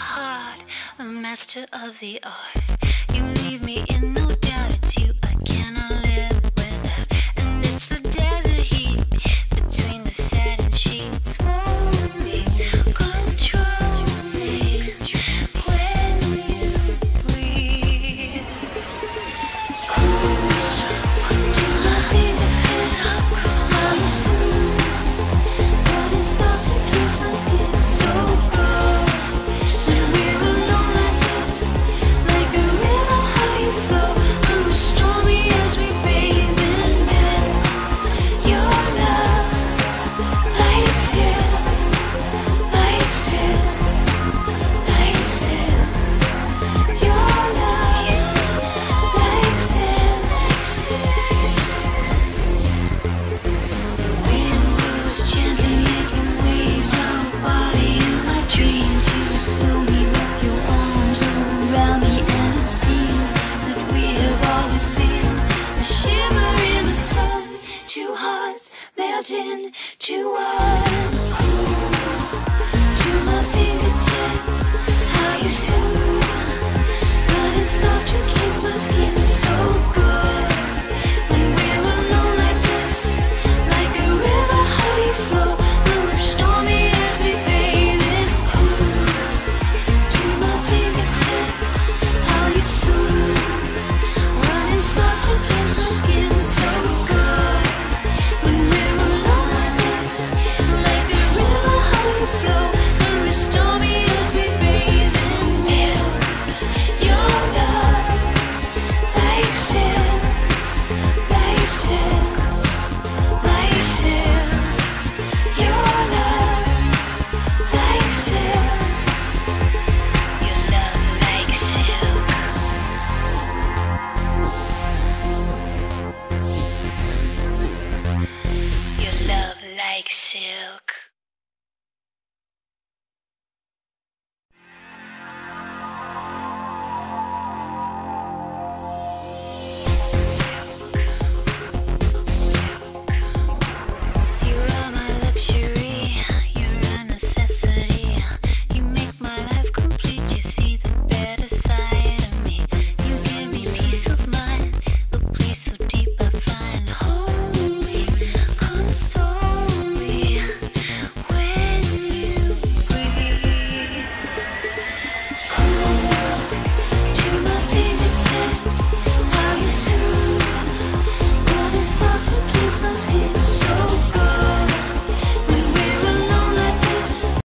heart, a master of the art. You leave me in the imagine to us.